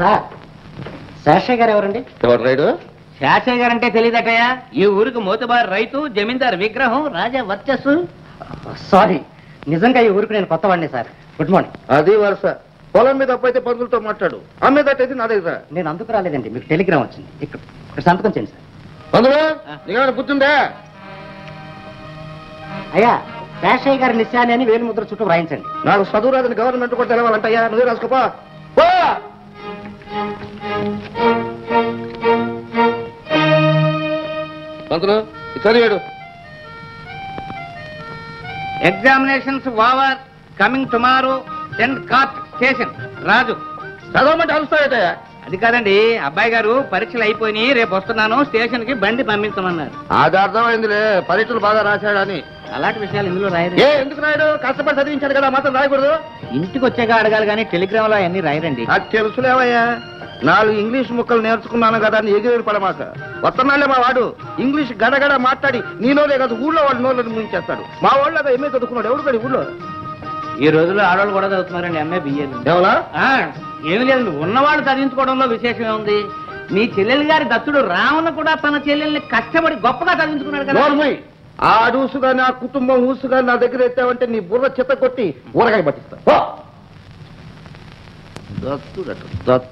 Sir Seshayya గారు ఎవరండి? ఎవరు రైడు? శాస్త్రి గారంటే తెలియదటయా ఈ ఊరికి మోతుబారు రైతు జమీందార్ విగ్రహం రాజా వర్చస్సు. సారీ నిజంగా ఈ ఊరికి నేను కొత్త వాడిని సార్. గుడ్ మార్నింగ్ అది వరుస పొలం మీద అప్పైతే పందులతో మాట్లాడు. అమ్మేదట్టయితే నా దగ్గర నేను అందుకు రాలేదండి మీకు టెలిగ్రామ్ వచ్చింది. ఇక్కడ ఇక్కడ సంతకం చేయండి సార్. నీకేమైనా గుర్తుందా? అయ్యా శేషయ్య గారి నిశ్చాని అని వేలు ముద్ర చుట్టూ వ్రాయించండి. నాకు చదువు రాదని గవర్నమెంట్ కూడా తెలవాలంటయ్యా. నువ్వే రాసుకోపా పంతులు చదివాడు. Examinations over coming tomorrow ten cart station Raju. చదవమంటే అలుస్తాయటయ్యా అది కాదండి అబ్బాయి గారు పరీక్షలు అయిపోయినాయి రేపు వస్తున్నాను స్టేషన్కి బండి పంపించమన్నారు. అది అర్థమైందిలే పరీక్షలు బాగా రాశాడని అలాంటి విషయాలు ఇందులో రాయరు ఏ ఎందుకు రాయడు? కష్టపడి చదివించాడు కదా మాత్రం రాయకూడదు. ఇంటికి వచ్చాక అడగాలి కానీ టెలిగ్రామ్లో అవన్నీ రాయరండి. నాకు తెలుసులేవయ్యా. నాలుగు ఇంగ్లీష్ ముక్కలు నేర్చుకున్నాను కదా అని ఎగిరి పడమాక. వస్తున్నాళ్ళే మా వాడు. ఇంగ్లీష్ గడగడ మాట్లాడి నీ నోరే కాదు ఊళ్ళో వాళ్ళు నోళ్ళని ముంచేస్తాడు మా వాళ్ళు అదే ఎంఏ చదువుకున్నాడు. ఎవడు కడి ఊళ్ళో? ఈ రోజుల్లో ఆడవాళ్ళు కూడా చదువుతున్నారండి ఎంఏ బిఏ. ఏమలా ఏమి లేదండి ఉన్నవాళ్ళు చదివించుకోవడంలో విశేషం ఉంది మీ చెల్లెలు గారి దత్తుడు రావణ కూడా తన చెల్లెల్ని కష్టపడి గొప్పగా చదివించుకున్నాడు కదా. ఆ ఊసుగా నా కుటుంబం ఊసుగా నా దగ్గర ఎత్తావంటే నీ బుర్ర చెత్త కొట్టి ఊరగాయ పట్టిస్తా. దత్తుడట, దత్తు